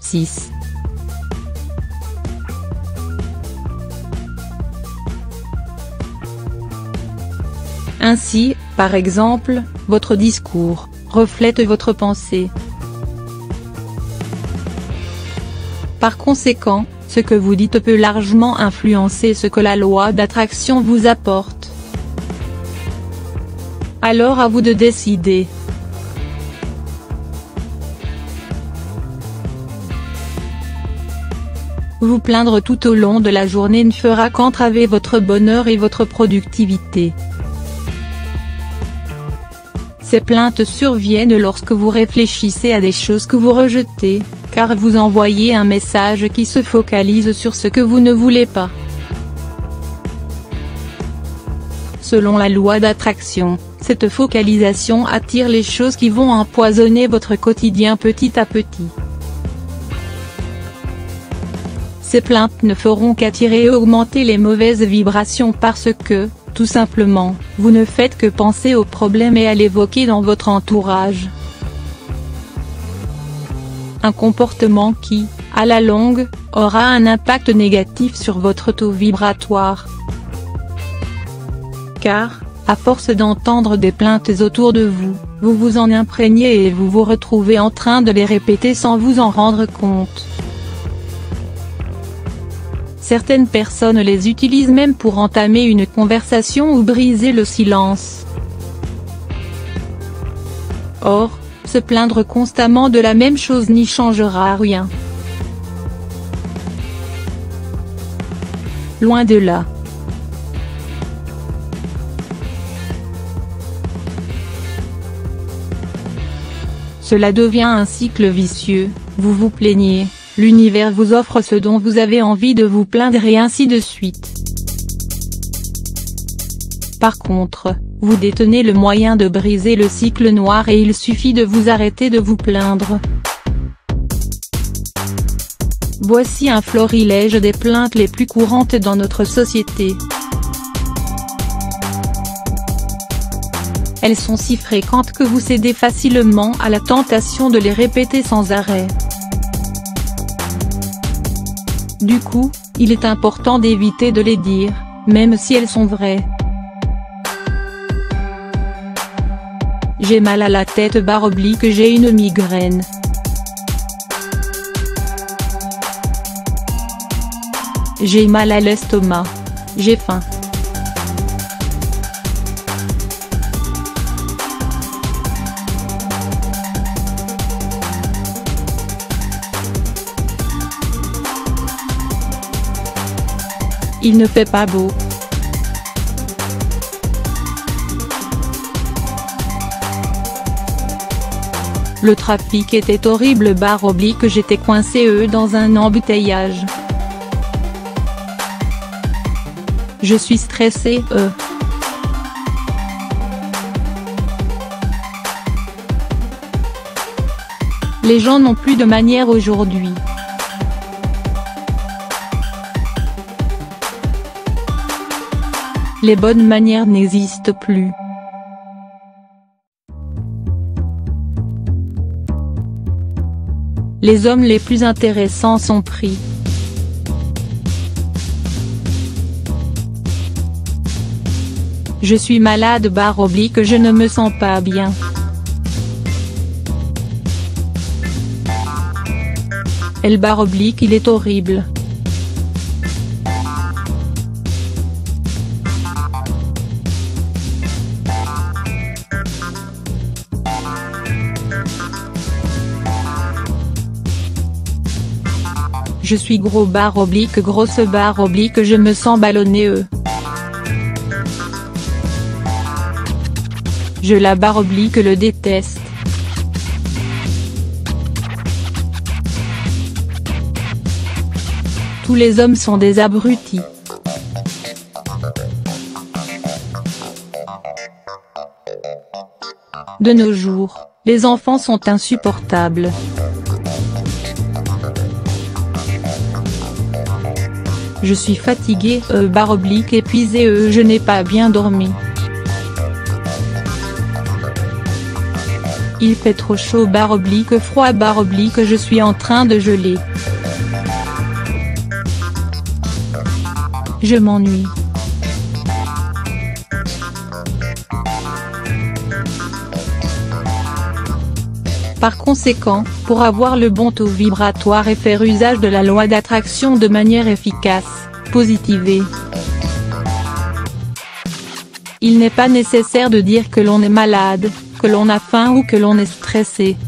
6. Ainsi, par exemple, votre discours, reflète votre pensée. Par conséquent, ce que vous dites peut largement influencer ce que la loi d'attraction vous apporte. Alors à vous de décider. Vous plaindre tout au long de la journée ne fera qu'entraver votre bonheur et votre productivité. Ces plaintes surviennent lorsque vous réfléchissez à des choses que vous rejetez, car vous envoyez un message qui se focalise sur ce que vous ne voulez pas. Selon la loi d'attraction, cette focalisation attire les choses qui vont empoisonner votre quotidien petit à petit. Ces plaintes ne feront qu'attirer et augmenter les mauvaises vibrations parce que, tout simplement, vous ne faites que penser au problème et à l'évoquer dans votre entourage. Un comportement qui, à la longue, aura un impact négatif sur votre taux vibratoire. Car, à force d'entendre des plaintes autour de vous, vous vous en imprégnez et vous vous retrouvez en train de les répéter sans vous en rendre compte. Certaines personnes les utilisent même pour entamer une conversation ou briser le silence. Or, se plaindre constamment de la même chose n'y changera rien. Loin de là. Cela devient un cycle vicieux, vous vous plaignez, l'univers vous offre ce dont vous avez envie de vous plaindre et ainsi de suite. Par contre, vous détenez le moyen de briser le cycle noir et il suffit de vous arrêter de vous plaindre. Voici un florilège des plaintes les plus courantes dans notre société. Elles sont si fréquentes que vous cédez facilement à la tentation de les répéter sans arrêt. Du coup, il est important d'éviter de les dire, même si elles sont vraies. J'ai mal à la tête barre oblique j'ai une migraine. J'ai mal à l'estomac. J'ai faim. Il ne fait pas beau. Le trafic était horrible barre oblique j'étais coincé eux dans un embouteillage. Je suis stressé euh. Les gens n'ont plus de manière aujourd'hui. Les bonnes manières n'existent plus. Les hommes les plus intéressants sont pris. Je suis malade barre oblique je ne me sens pas bien. Elle barre oblique il est horrible. Je suis gros barre oblique grosse barre oblique je me sens ballonné Je la barre oblique le déteste. Tous les hommes sont des abrutis. De nos jours, les enfants sont insupportables. Je suis fatigué euh, barre oblique épuisé euh, je n'ai pas bien dormi. Il fait trop chaud barre oblique froid barre oblique je suis en train de geler. Je m'ennuie. Par conséquent, pour avoir le bon taux vibratoire et faire usage de la loi d'attraction de manière efficace, positivée. Il n'est pas nécessaire de dire que l'on est malade, que l'on a faim ou que l'on est stressé.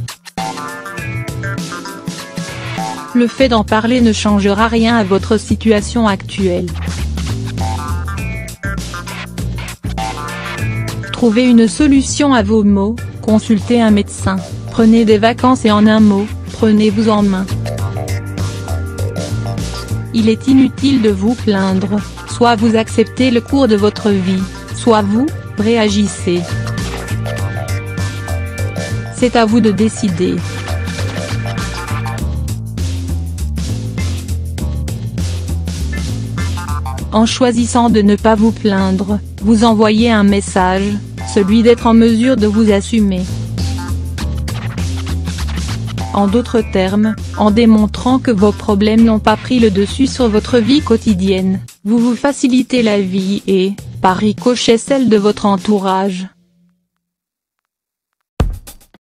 Le fait d'en parler ne changera rien à votre situation actuelle. Trouvez une solution à vos maux, consultez un médecin. Prenez des vacances et en un mot, prenez-vous en main. Il est inutile de vous plaindre, soit vous acceptez le cours de votre vie, soit vous, réagissez. C'est à vous de décider. En choisissant de ne pas vous plaindre, vous envoyez un message, celui d'être en mesure de vous assumer. En d'autres termes, en démontrant que vos problèmes n'ont pas pris le dessus sur votre vie quotidienne, vous vous facilitez la vie et, par ricochet celle de votre entourage.